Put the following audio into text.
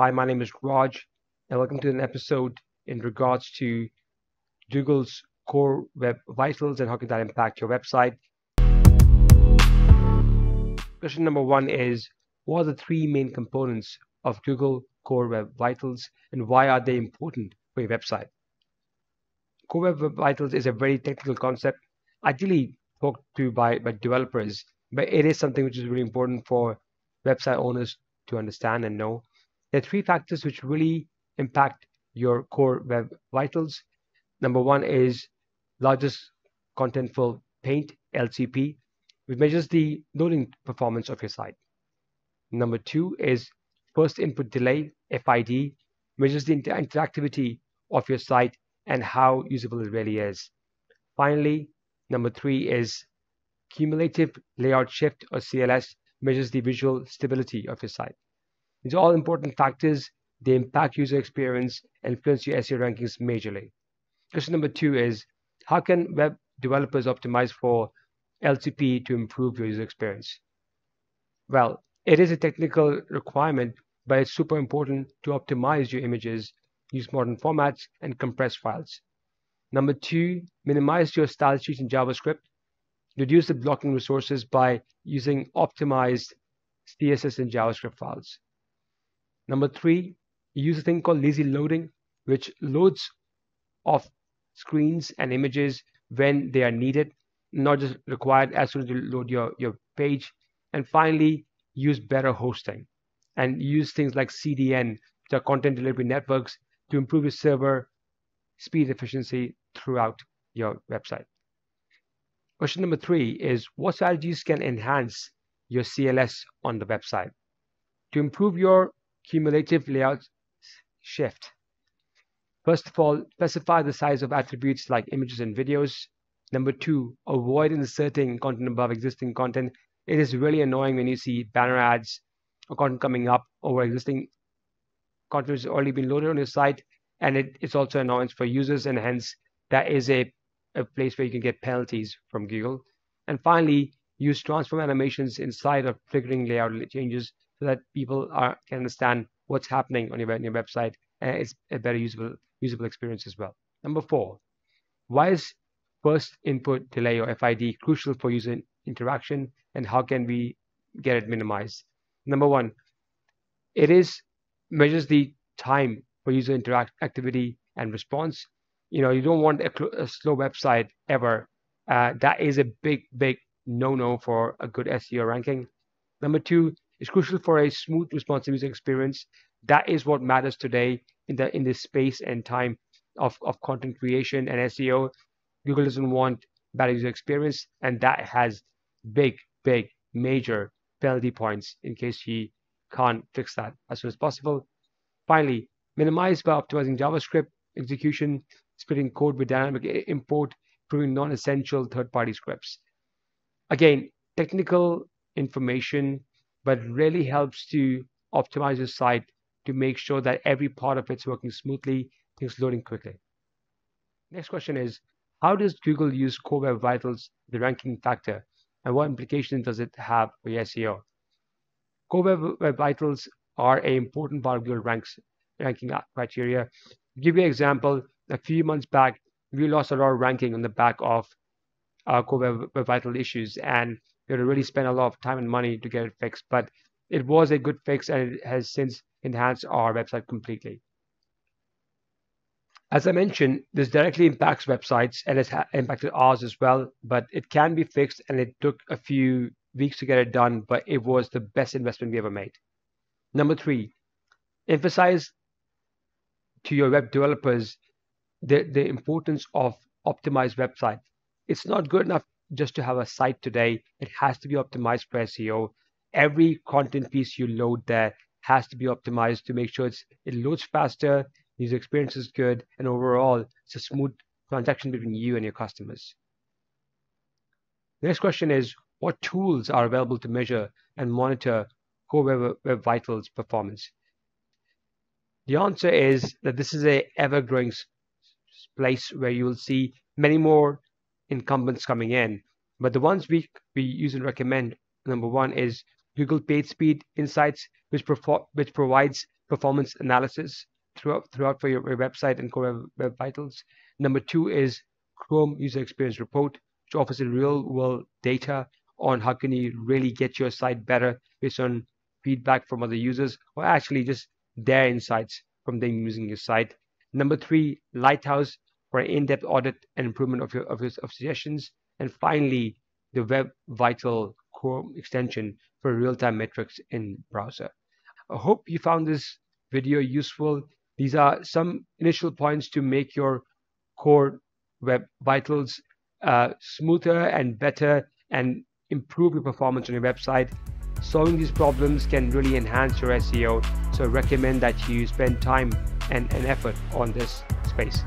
Hi, my name is Raj, and welcome to an episode in regards to Google's core web vitals and how can that impact your website. Question number one is What are the three main components of Google Core Web Vitals and why are they important for your website? Core Web Vitals is a very technical concept, ideally talked to by, by developers, but it is something which is really important for website owners to understand and know. There are three factors which really impact your core web vitals. Number one is largest contentful paint, LCP, which measures the loading performance of your site. Number two is first input delay, FID, measures the inter interactivity of your site and how usable it really is. Finally, number three is cumulative layout shift or CLS, measures the visual stability of your site. These are all important factors. They impact user experience and influence your SEO rankings majorly. Question number two is how can web developers optimize for LCP to improve your user experience? Well, it is a technical requirement, but it's super important to optimize your images, use modern formats, and compress files. Number two, minimize your style sheets in JavaScript. Reduce the blocking resources by using optimized CSS and JavaScript files. Number three, use a thing called lazy loading, which loads off screens and images when they are needed, not just required as soon as you load your, your page. And finally, use better hosting and use things like CDN, which are content delivery networks, to improve your server speed efficiency throughout your website. Question number three is what strategies can enhance your CLS on the website? To improve your cumulative layout shift. First of all, specify the size of attributes like images and videos. Number two, avoid inserting content above existing content. It is really annoying when you see banner ads or content coming up over existing content has already been loaded on your site. And it, it's also annoyance for users, and hence that is a, a place where you can get penalties from Google. And finally, use transform animations inside of triggering layout changes so that people are, can understand what's happening on your, on your website and it's a better usable usable experience as well. Number four, why is first input delay or FID crucial for user interaction and how can we get it minimized? Number one, it is measures the time for user interact activity and response. You know, you don't want a, a slow website ever. Uh, that is a big, big no-no for a good SEO ranking. Number two, is crucial for a smooth, responsive user experience. That is what matters today in the in this space and time of, of content creation and SEO. Google doesn't want bad user experience, and that has big, big, major penalty points in case he can't fix that as soon as possible. Finally, minimize by optimizing JavaScript execution, splitting code with dynamic import, improving non-essential third-party scripts. Again, technical information but really helps to optimize your site to make sure that every part of it's working smoothly, things loading quickly. Next question is, how does Google use Core Web Vitals, the ranking factor, and what implications does it have for your SEO? Core Web, Vitals are an important part of Google ranks ranking criteria. To give you an example, a few months back, we lost a lot of ranking on the back of uh, Core Web, Web Vital issues, and you had to really spend a lot of time and money to get it fixed. But it was a good fix and it has since enhanced our website completely. As I mentioned, this directly impacts websites and has impacted ours as well, but it can be fixed and it took a few weeks to get it done, but it was the best investment we ever made. Number three, emphasize to your web developers the, the importance of optimized website. It's not good enough just to have a site today. It has to be optimized for SEO. Every content piece you load there has to be optimized to make sure it's, it loads faster, user experience is good, and overall it's a smooth transaction between you and your customers. The next question is, what tools are available to measure and monitor Core Web, Web Vitals performance? The answer is that this is a ever-growing place where you will see many more incumbents coming in. But the ones we, we use and recommend, number one is Google PageSpeed Insights, which, which provides performance analysis throughout throughout for your, your website and Core Web, Vitals. Number two is Chrome User Experience Report, which offers real world data on how can you really get your site better based on feedback from other users or actually just their insights from them using your site. Number three, Lighthouse for an in-depth audit and improvement of your of, your, of suggestions. And finally, the Web Vital Chrome extension for real-time metrics in browser. I hope you found this video useful. These are some initial points to make your core Web Vitals uh, smoother and better and improve your performance on your website. Solving these problems can really enhance your SEO, so I recommend that you spend time and, and effort on this space.